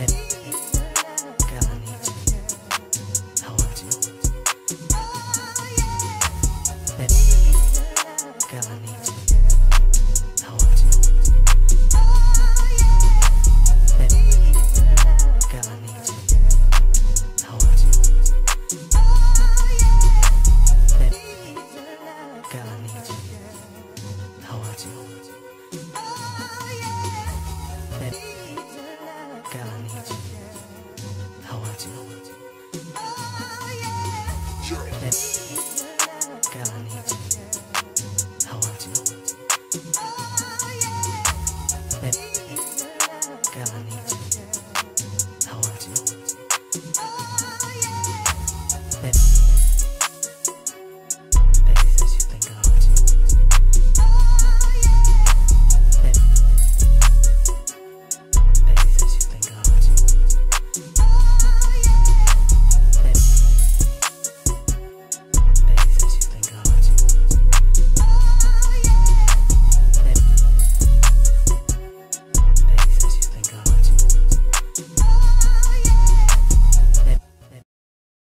it.